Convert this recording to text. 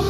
Oh.